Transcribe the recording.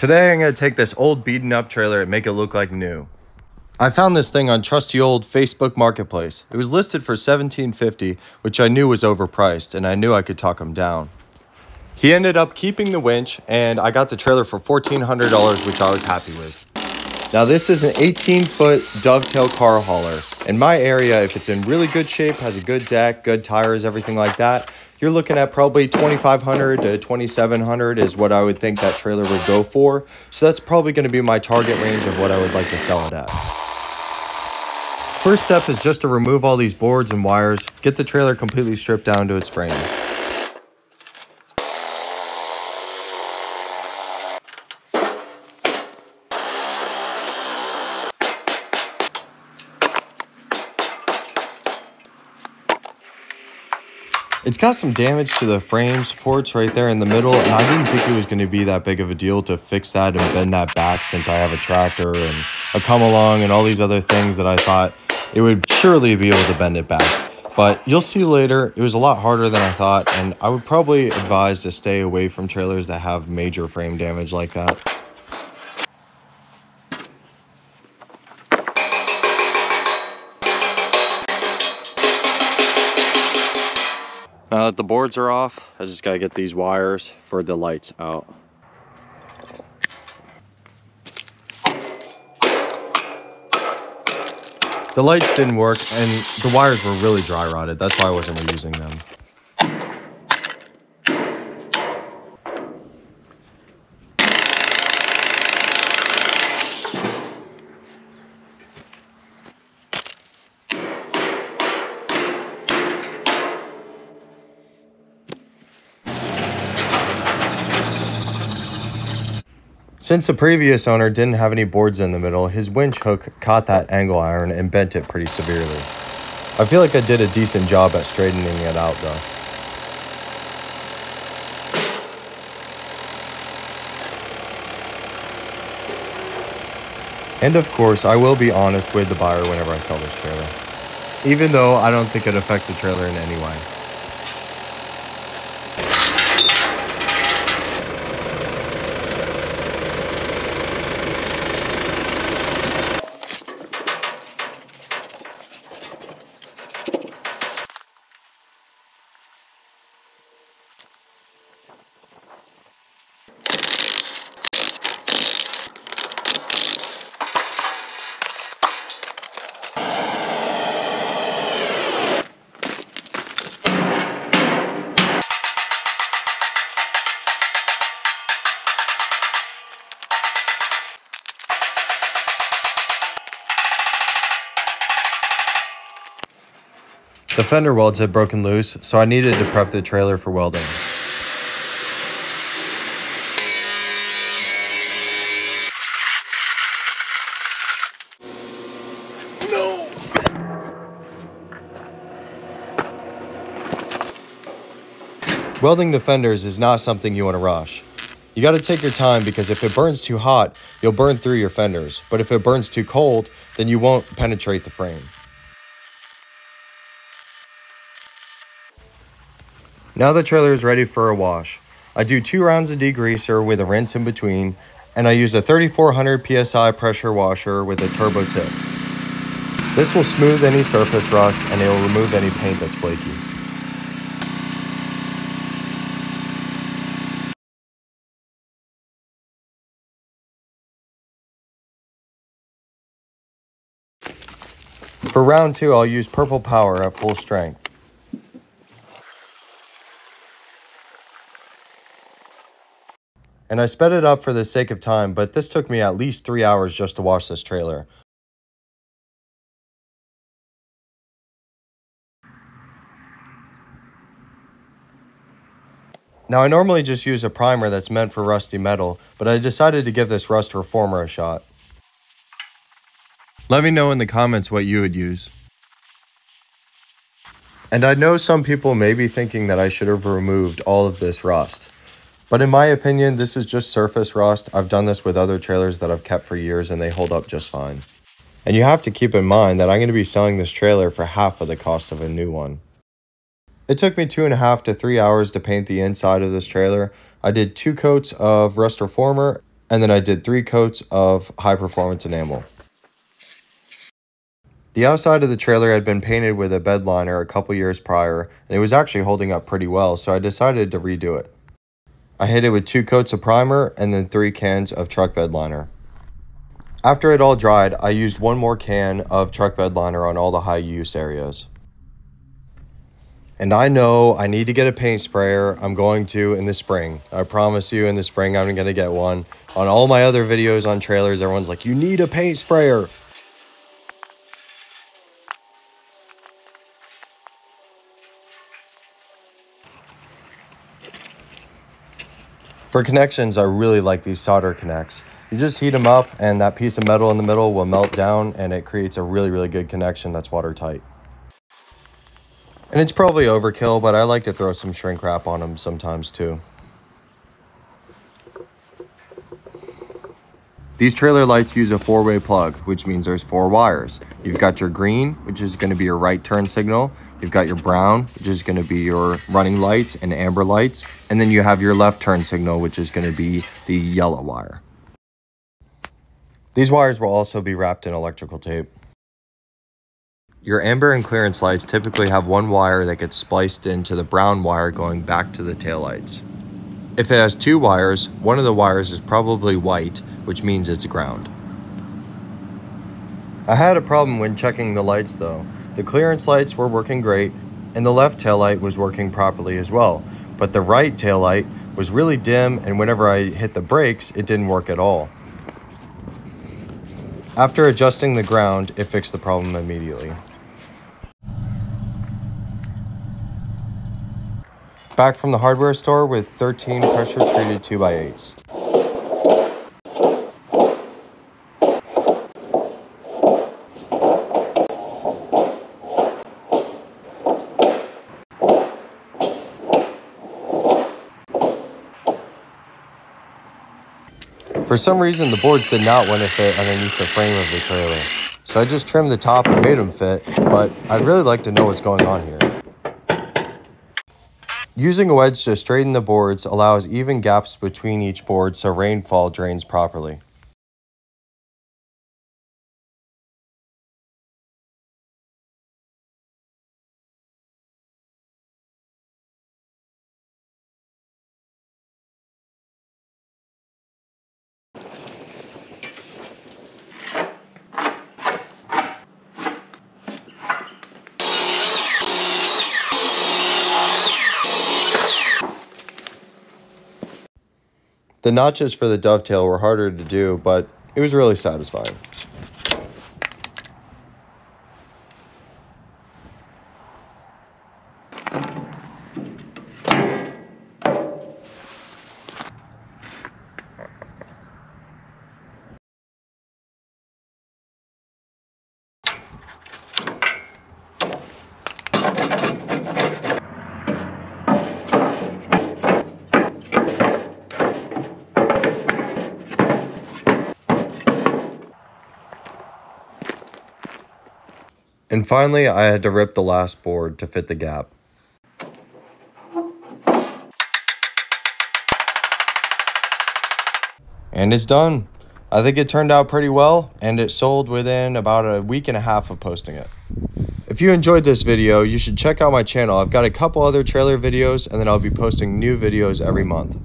Today I'm going to take this old beaten up trailer and make it look like new. I found this thing on trusty old Facebook Marketplace. It was listed for $17.50, which I knew was overpriced, and I knew I could talk him down. He ended up keeping the winch, and I got the trailer for $1,400, which I was happy with. Now this is an 18 foot dovetail car hauler. In my area, if it's in really good shape, has a good deck, good tires, everything like that, you're looking at probably 2500 to 2700 is what I would think that trailer would go for. So that's probably going to be my target range of what I would like to sell it at. First step is just to remove all these boards and wires, get the trailer completely stripped down to its frame. It's got some damage to the frame supports right there in the middle, and I didn't think it was going to be that big of a deal to fix that and bend that back since I have a tractor and a come along and all these other things that I thought it would surely be able to bend it back. But you'll see later, it was a lot harder than I thought, and I would probably advise to stay away from trailers that have major frame damage like that. That the boards are off, I just gotta get these wires for the lights out. The lights didn't work and the wires were really dry rotted. That's why I wasn't reusing them. Since the previous owner didn't have any boards in the middle, his winch hook caught that angle iron and bent it pretty severely. I feel like I did a decent job at straightening it out though. And of course, I will be honest with the buyer whenever I sell this trailer. Even though I don't think it affects the trailer in any way. The fender welds had broken loose, so I needed to prep the trailer for welding. No! Welding the fenders is not something you want to rush. You got to take your time because if it burns too hot, you'll burn through your fenders. But if it burns too cold, then you won't penetrate the frame. Now the trailer is ready for a wash. I do two rounds of degreaser with a rinse in between, and I use a 3400 PSI pressure washer with a turbo tip. This will smooth any surface rust and it will remove any paint that's flaky. For round two, I'll use Purple Power at full strength. And I sped it up for the sake of time, but this took me at least three hours just to watch this trailer. Now I normally just use a primer that's meant for rusty metal, but I decided to give this rust reformer a shot. Let me know in the comments what you would use. And I know some people may be thinking that I should have removed all of this rust. But in my opinion, this is just surface rust. I've done this with other trailers that I've kept for years and they hold up just fine. And you have to keep in mind that I'm going to be selling this trailer for half of the cost of a new one. It took me two and a half to three hours to paint the inside of this trailer. I did two coats of Rust Reformer and then I did three coats of high performance enamel. The outside of the trailer had been painted with a bed liner a couple years prior, and it was actually holding up pretty well, so I decided to redo it. I hit it with two coats of primer and then three cans of truck bed liner. After it all dried, I used one more can of truck bed liner on all the high use areas. And I know I need to get a paint sprayer. I'm going to in the spring. I promise you in the spring I'm going to get one. On all my other videos on trailers, everyone's like, you need a paint sprayer. For connections, I really like these solder connects. You just heat them up and that piece of metal in the middle will melt down and it creates a really, really good connection that's watertight. And it's probably overkill, but I like to throw some shrink wrap on them sometimes too. These trailer lights use a four-way plug, which means there's four wires. You've got your green, which is going to be your right turn signal. You've got your brown, which is going to be your running lights and amber lights. And then you have your left turn signal, which is going to be the yellow wire. These wires will also be wrapped in electrical tape. Your amber and clearance lights typically have one wire that gets spliced into the brown wire going back to the taillights. If it has two wires, one of the wires is probably white, which means it's ground. I had a problem when checking the lights though. The clearance lights were working great, and the left tail light was working properly as well, but the right tail light was really dim and whenever I hit the brakes, it didn't work at all. After adjusting the ground, it fixed the problem immediately. Back from the hardware store with 13 pressure treated 2x8s. For some reason, the boards did not want to fit underneath the frame of the trailer. So I just trimmed the top and made them fit, but I'd really like to know what's going on here. Using a wedge to straighten the boards allows even gaps between each board so rainfall drains properly. The notches for the dovetail were harder to do, but it was really satisfying. And finally, I had to rip the last board to fit the gap. And it's done. I think it turned out pretty well, and it sold within about a week and a half of posting it. If you enjoyed this video, you should check out my channel. I've got a couple other trailer videos, and then I'll be posting new videos every month.